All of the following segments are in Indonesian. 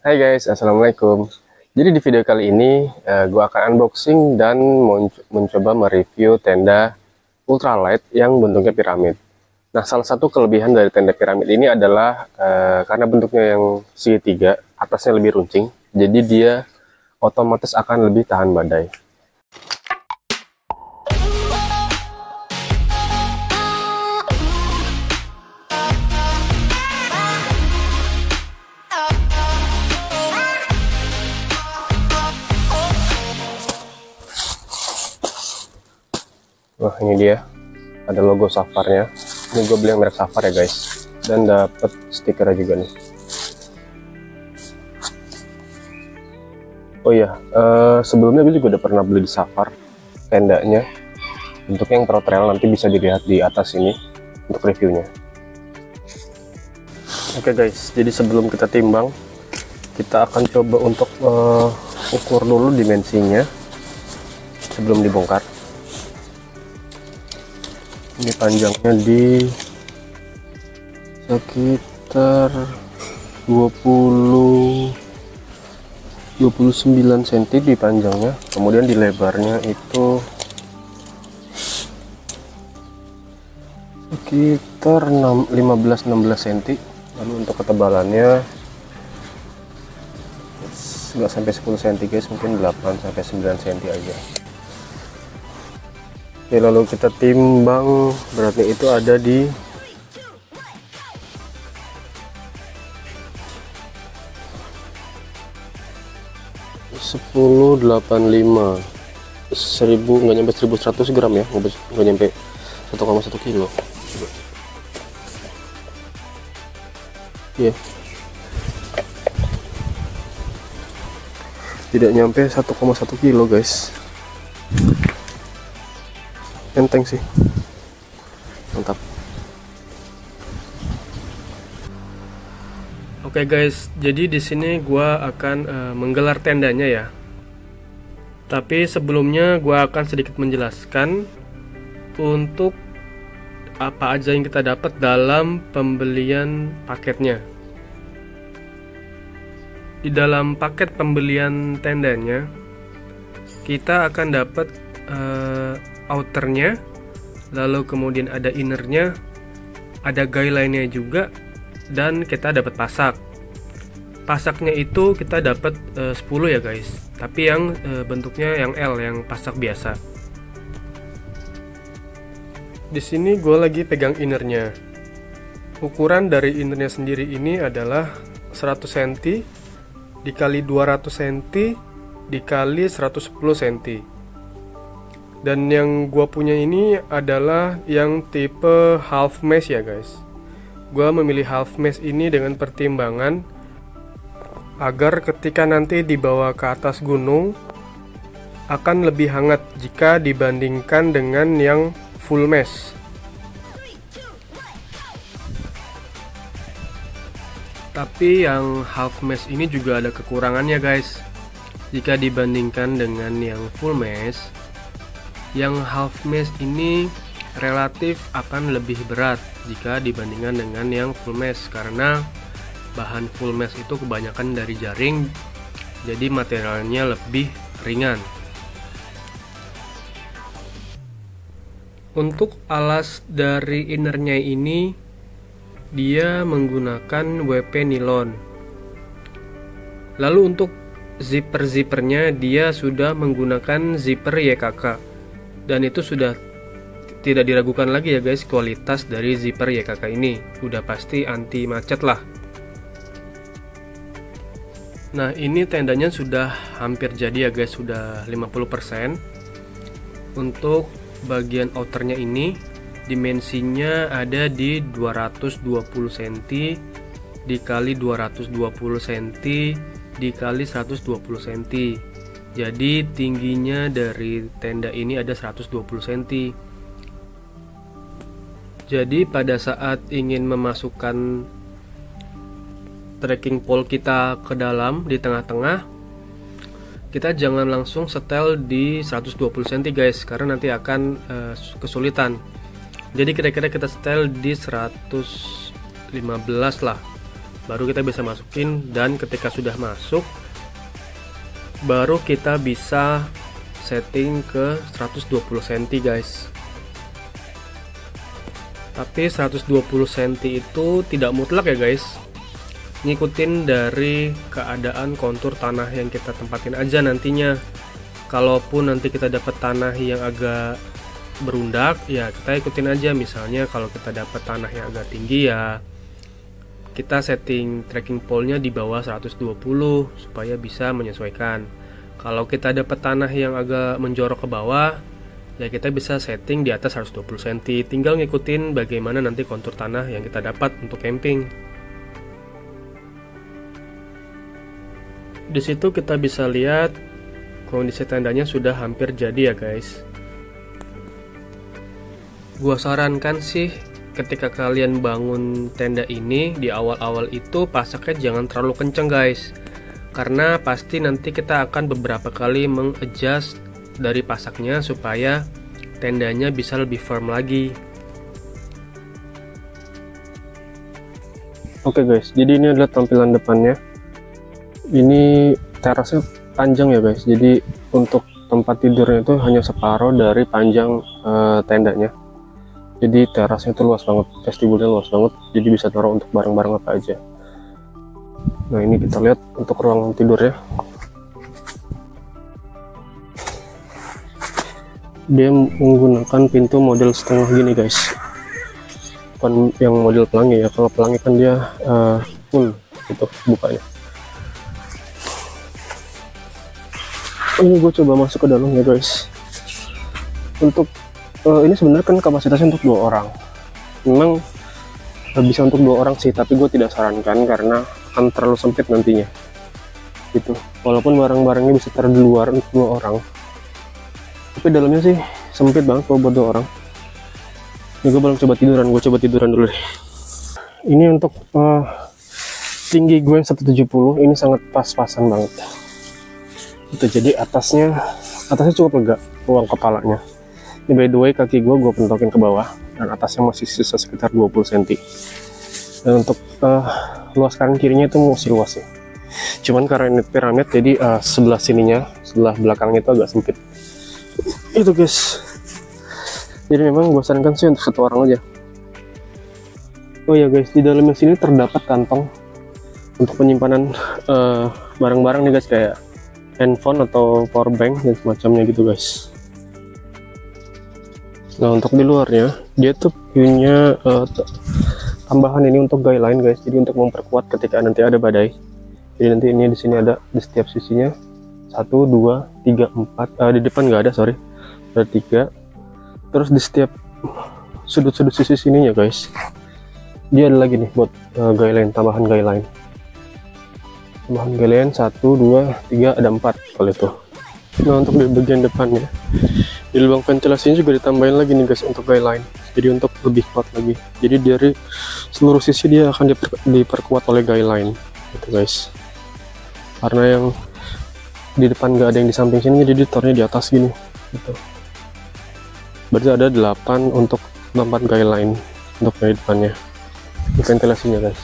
Hai guys, Assalamualaikum. Jadi di video kali ini uh, eh, gue akan unboxing dan mencoba mereview tenda ultralight yang bentuknya piramid. Nah, salah satu kelebihan dari tenda piramid ini adalah uh, karena bentuknya yang segitiga, atasnya lebih runcing, jadi dia otomatis akan lebih tahan badai. Ini dia. Ada logo Safarnya. Ini gue beli yang merek Safar ya guys. Dan dapat stikernya juga nih. Oh iya uh, sebelumnya gue juga udah pernah beli di Safar tendanya. Untuk yang pro trail nanti bisa dilihat di atas ini untuk reviewnya. Oke okay guys. Jadi sebelum kita timbang kita akan coba untuk uh, ukur dulu dimensinya sebelum dibongkar ini panjangnya di sekitar 20 29 cm di panjangnya. Kemudian di lebarnya itu sekitar 15-16 cm lalu untuk ketebalannya nggak sampai 10 cm guys. Mungkin 8 sampai 9 cm aja Oke, lalu kita timbang. Beratnya itu ada di sepuluh delapan lima. Seribu nggak nyampe seribu seratus gram ya nggak nyampe satu koma satu kilo. Yeah. tidak nyampe 1,1 kilo guys enteng sih mantap Oke okay guys, jadi di sini gua akan uh, menggelar tendanya ya. Tapi sebelumnya gua akan sedikit menjelaskan untuk apa aja yang kita dapat dalam pembelian paketnya. Di dalam paket pembelian tendanya, kita akan dapat uh, outernya lalu kemudian ada innernya ada guideline-nya juga dan kita dapat pasak. Pasaknya itu kita dapat e, 10 ya guys. Tapi yang e, bentuknya yang L yang pasak biasa. Di sini gue lagi pegang innernya. Ukuran dari innernya sendiri ini adalah 100 cm dikali 200 cm dikali 110 cm dan yang gua punya ini adalah yang tipe half mesh ya guys. Gua memilih half mesh ini dengan pertimbangan agar ketika nanti dibawa ke atas gunung akan lebih hangat jika dibandingkan dengan yang full mesh. Tapi yang half mesh ini juga ada kekurangannya guys. Jika dibandingkan dengan yang full mesh yang half mesh ini relatif akan lebih berat jika dibandingkan dengan yang full mesh karena bahan full mesh itu kebanyakan dari jaring jadi materialnya lebih ringan. Untuk alas dari innernya ini dia menggunakan WP nilon lalu untuk zipper-zippernya dia sudah menggunakan zipper YKK dan itu sudah tidak diragukan lagi ya guys kualitas dari zipper YKK ini. Udah pasti anti macet lah. Nah ini tendanya sudah hampir jadi ya guys sudah 50% untuk bagian outernya ini dimensinya ada di 220 cm dikali 220 cm dikali 120 cm jadi tingginya dari tenda ini ada 120 cm. Jadi pada saat ingin memasukkan trekking pole kita ke dalam di tengah-tengah, kita jangan langsung setel di 120 cm guys, karena nanti akan uh, kesulitan. Jadi kira-kira kita setel di 115 lah baru kita bisa masukin dan ketika sudah masuk baru kita bisa setting ke 120 cm guys. Tapi 120 cm itu tidak mutlak ya guys. Ngikutin dari keadaan kontur tanah yang kita tempatin aja nantinya. Kalaupun nanti kita dapat tanah yang agak berundak ya kita ikutin aja. Misalnya kalau kita dapat tanah yang agak tinggi ya kita setting tracking pole-nya di bawah 120 supaya bisa menyesuaikan. Kalau kita dapat tanah yang agak menjorok ke bawah, ya kita bisa setting di atas 120 cm. Tinggal ngikutin bagaimana nanti kontur tanah yang kita dapat untuk camping. Di situ kita bisa lihat kondisi tendanya sudah hampir jadi ya guys. Gua sarankan sih ketika kalian bangun tenda ini di awal-awal itu pasaknya jangan terlalu kenceng guys. Karena pasti nanti kita akan beberapa kali mengadjust dari pasaknya supaya tendanya bisa lebih firm lagi. Oke guys. Jadi ini adalah tampilan depannya. Ini terasnya panjang ya guys. Jadi untuk tempat tidurnya itu hanya separuh dari panjang uh, tendanya jadi terasnya itu luas banget vestibulnya luas banget jadi bisa taruh untuk barang-barang apa aja. Nah ini kita lihat untuk ruang tidur ya dia menggunakan pintu model setengah gini guys. Bukan yang model pelangi ya kalau pelangi kan dia uh, full itu bukanya. Ini gue coba masuk ke dalam ya guys. Untuk uh, ini sebenarnya kan kapasitasnya untuk dua orang. Memang uh, bisa untuk dua orang sih tapi gue tidak sarankan karena akan terlalu sempit nantinya. Gitu. Walaupun barang-barangnya bisa taruh di luar untuk dua orang. Tapi dalamnya sih sempit banget kalau buat dua orang. Ini gue belum coba tiduran gue coba tiduran dulu deh. Ini untuk uh, tinggi gue yang 170 ini sangat pas-pasan banget. Itu jadi atasnya atasnya cukup lega ruang kepalanya ini by the way kaki gue gue pentokin ke bawah dan atasnya masih sisa sekitar 20 cm dan untuk uh, luas kanan kirinya itu masih luas ya cuman karena ini piramid jadi uh, sebelah sininya sebelah belakangnya itu agak sempit. Itu guys. Jadi memang gue sarankan sih untuk satu orang aja. Oh ya guys di dalamnya sini terdapat kantong untuk penyimpanan eh, barang-barang uh, nih guys kayak handphone atau power bank dan semacamnya gitu guys nah untuk di luarnya dia tuh punya uh, tambahan ini untuk guideline guys. Jadi untuk memperkuat ketika nanti ada badai. Jadi nanti ini di sini ada di setiap sisinya. Satu dua tiga empat uh, di depan nggak ada sorry. Ada tiga. Terus di setiap sudut-sudut sisi sininya guys dia ada lagi nih buat uh, guideline tambahan guideline. Tambahan guideline satu dua tiga ada empat kalau itu. Nah untuk di bagian depannya di lubang ventilasinya juga ditambahin lagi nih guys untuk guideline. Jadi untuk lebih kuat lagi. Jadi dari seluruh sisi dia akan diper, diperkuat oleh guideline gitu guys. Karena yang di depan gak ada yang di samping sini jadi tornya di atas gini gitu. Berarti ada 8 untuk tempat guideline untuk di depannya. Di ventilasinya guys.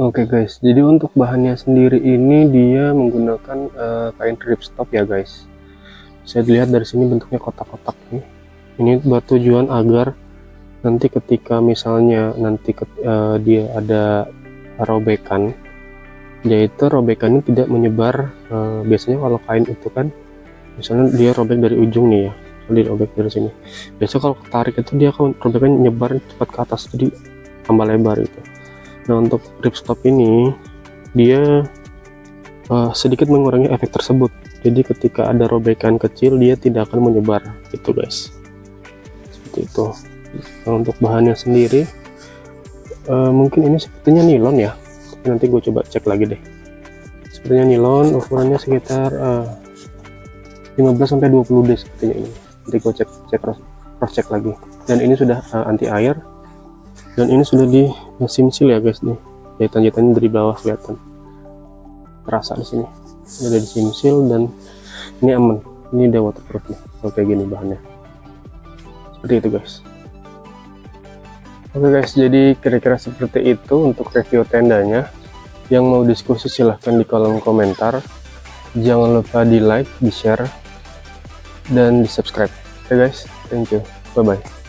Oke okay guys, jadi untuk bahannya sendiri ini dia menggunakan uh, kain ripstop ya guys saya dilihat dari sini bentuknya kotak-kotak ini. Buat tujuan agar nanti ketika misalnya nanti ke, uh, dia ada robekan yaitu robekannya tidak menyebar uh, biasanya kalau kain itu kan misalnya dia robek dari ujung nih ya dia robek dari sini. Biasanya kalau tarik itu dia akan robekan nyebar cepat ke atas jadi tambah lebar itu. Nah untuk ripstop ini dia uh, sedikit mengurangi efek tersebut jadi ketika ada robekan kecil dia tidak akan menyebar. Gitu guys. Seperti itu. Nah, untuk bahannya sendiri uh, mungkin ini sepertinya nilon ya. Nanti gue coba cek lagi deh. Sepertinya nilon ukurannya sekitar uh, 15 sampai 20 d sepertinya ini. Nanti gue cek cek cross, check lagi. Dan ini sudah uh, anti air dan ini sudah di mesin ya guys nih. Jahitan-jahitannya dari bawah kelihatan. Terasa di sini ada di simsil dan ini aman ini udah waterproof nih kalau kayak gini bahannya seperti itu guys Oke guys, jadi kira-kira seperti itu untuk review tendanya. Yang mau diskusi silahkan di kolom komentar. Jangan lupa di like, di share, dan di subscribe. Oke guys, thank you. Bye-bye.